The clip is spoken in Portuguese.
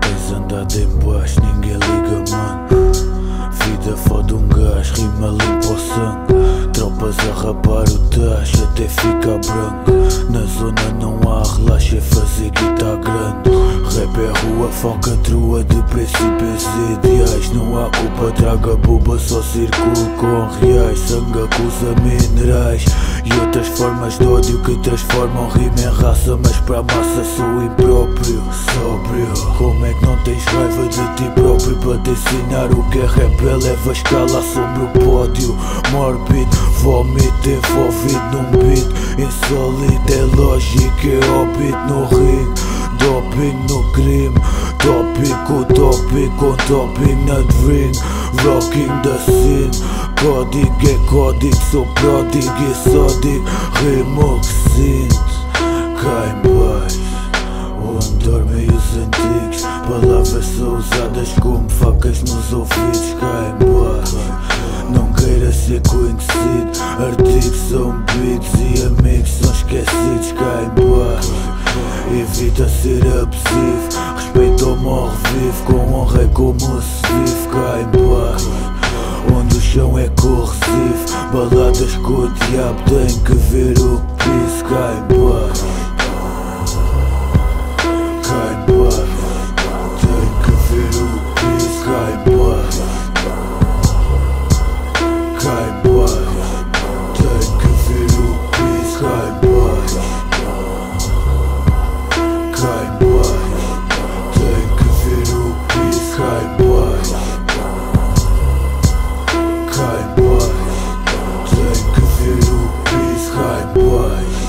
Tens andado em paz, ninguém liga, mano. Vida foda um gajo, rima limpa o sangue. Tropas a rapar o tacho até ficar branco. Na zona não há relaxa, é fazer guitar grande. Rap é rua, foca trua de PCPZ. a Há culpa, traga buba, só circulo com reais. Sangue acusa minerais. E outras formas de ódio que transformam rima em raça Mas para a massa sou impróprio, sóbrio. Como é que não tens raiva de ti próprio Para te ensinar o que é rap? Eleva a escala sobre o pódio. Mórbido, vómito envolvido num beat. Insólito, é lógico, é óbito no ringue Doping no crime Tópico, tópico, topping na dream. Rocking the scene. Código é código, sou pródigo e só digo Rimo que cá em Onde dormem os antigos Palavras são usadas como facas nos ouvidos Cá em Não queira ser conhecido Artigos são beats e amigos são esquecidos Cá em Evita ser abusivo vivo Com honra como se Cá em paz Onde o chão é corrosivo. Baladas com o diabo Tem que ver o que disse Cá em paz Cá em Tem que ver o que disse Cá em Tem que ver o que disse Cá em Why?